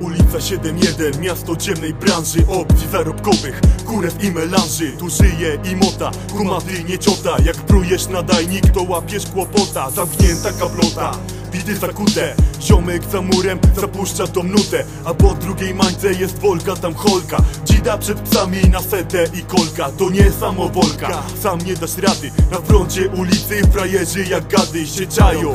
Ulica 7-1, miasto ciemnej branży Opcji zarobkowych, kurew i melanży. Tu żyje i mota, kumaty nie ciota. Jak prujesz nadajnik, to łapiesz kłopota. Zamknięta kablota Widy zakute, ziomek za murem zapuszcza tą nutę A po drugiej mańce jest Wolka, tam Holka. Dzida przed psami na setę i kolka To nie samowolka, sam nie dasz rady Na froncie ulicy frajerzy jak gady się czają.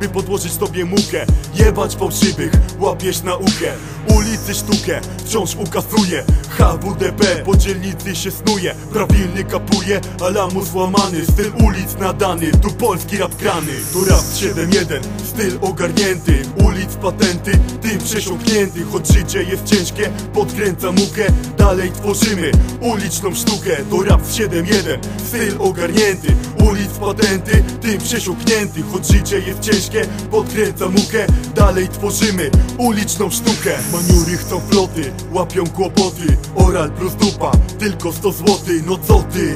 By podłożyć tobie mukę, jebać fałszywych, łapiesz naukę. Ulicy sztukę, wciąż ukasuje HWDP, po dzielnicy się snuje. Prawilny kapuje, alamu złamany Styl ulic nadany, tu polski rap grany. Tu rap 7-1, styl ogarnięty Ulic patenty, tym przesiąknięty Choć życie jest ciężkie, podkręca mukę Dalej tworzymy uliczną sztukę To rap 7-1, styl ogarnięty Ulic patenty, tym przesiąknięty Choć życie jest ciężkie, podkręca mukę Dalej tworzymy uliczną sztukę Maniury chcą floty, łapią kłopoty Oral plus dupa, tylko 100 złoty No co ty?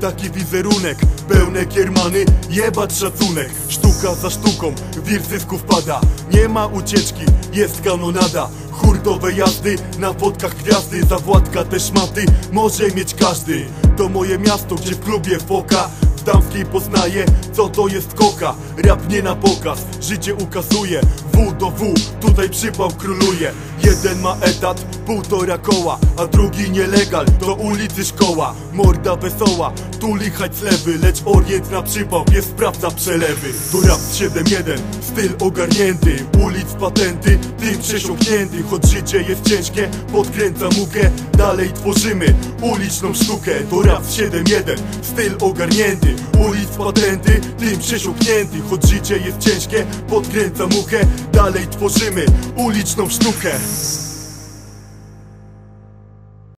Taki wizerunek, pełne kiermany, jebać szacunek. Sztuka za sztuką, wir zysków pada. Nie ma ucieczki, jest kanonada. Hurtowe jazdy, na wodkach gwiazdy. Zawładka te szmaty, może mieć każdy. To moje miasto, gdzie w klubie foka. W damskiej poznaje, co to jest koka. Rap nie na pokaz, życie ukazuje. W do W, tutaj przypał króluje. Jeden ma etat, półtora koła A drugi nielegal, to ulicy szkoła. Morda wesoła, tu lichać lewy Lecz orient na przypał, jest sprawdza przelewy. To rap 7-1, styl ogarnięty Ulic patenty, tym przesiąknięty Choć życie jest ciężkie, podkręca mukę Dalej tworzymy uliczną sztukę. To rap 7-1, styl ogarnięty Ulic patenty, tym przesiąknięty Choć życie jest ciężkie, podkręca mukę Dalej tworzymy uliczną sztukę